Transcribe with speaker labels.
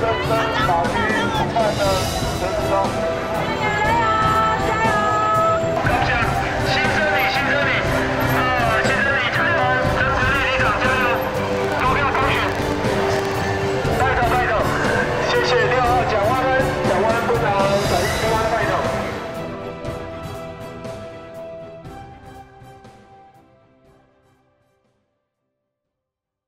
Speaker 1: 三三八。